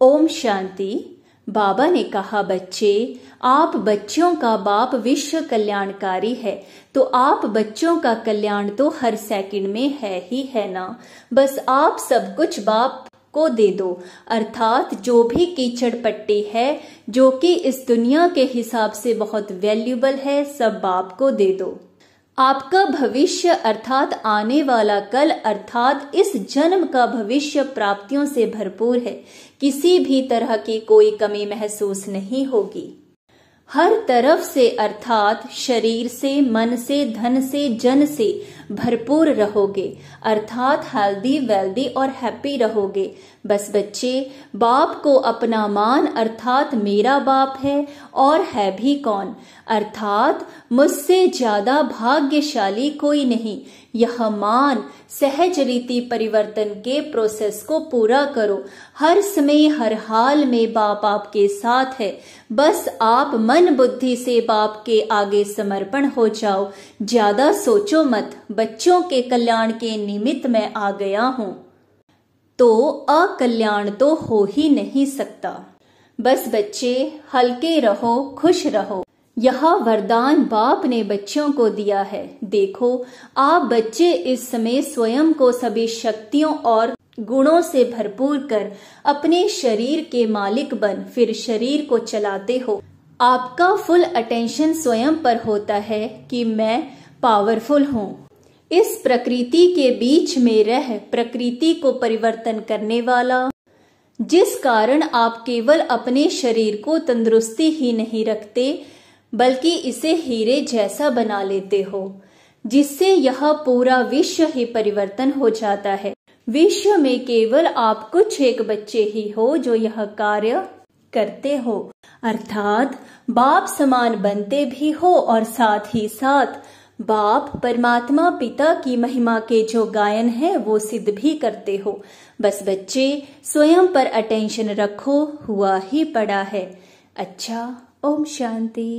ओम शांति। बाबा ने कहा, बच्चे, आप बच्चों का बाप विश्व कल्याणकारी है तो आप बच्चों का कल्याण तो हर सेकंड में है ही, है ना? बस आप सब कुछ बाप को दे दो। अर्थात जो भी कीचड़ पट्टी है, जो कि इस दुनिया के हिसाब से बहुत वैल्यूबल है, सब बाप को दे दो। आपका भविष्य अर्थात आने वाला कल अर्थात इस जन्म का भविष्य प्राप्तियों से भरपूर है। किसी भी तरह की कोई कमी महसूस नहीं होगी। हर तरफ़ से अर्थात शरीर से, मन से, धन से, जन से भरपूर रहोगे। अर्थात हेल्दी वेल्दी और हैप्पी रहोगे। बस बच्चे, बाप को अपना मान अर्थात मेरा बाप है और है भी कौन? अर्थात मुझसे ज़्यादा भाग्यशाली कोई नहीं। यह मान सहज रीति परिवर्तन के प्रोसेस को पूरा करो। हर समय, हर हाल में बाप आपके साथ है। बस आप मन बुद्धि से बाप के आगे समर्पण हो जाओ। ज़्यादा सोचो मत, बच्चों के कल्याण के निमित्त मैं आ गया हूँ। तो अकल्याण तो हो ही नहीं सकता। बस बच्चे, हल्के रहो, खुश रहो। यह वरदान बाप ने बच्चों को दिया है। देखो, आप बच्चे इस समय स्वयं को सभी शक्तियों और गुणों से भरपूर कर अपने शरीर के मालिक बन, फिर शरीर को चलाते हो। आपका फुल अटेंशन स्वयं पर होता है कि मैं पावरफुल हूँ। इस प्रकृति के बीच में रह, प्रकृति को परिवर्तन करने वाला। जिस कारण आप केवल अपने शरीर को तंदुरुस्ती ही नहीं रखते बल्कि इसे हीरे जैसा बना लेते हो, जिससे यह पूरा विश्व ही परिवर्तन हो जाता है। विश्व में केवल आप कुछ एक बच्चे ही हो जो यह कार्य करते हो। अर्थात, बाप समान बनते भी हो और साथ ही साथ बाप परमात्मा पिता की महिमा के जो गायन है, वो सिद्ध भी करते हो। बस बच्चे, स्वयं पर अटेंशन रखो, हुआ ही पड़ा है। अच्छा ओम शांति।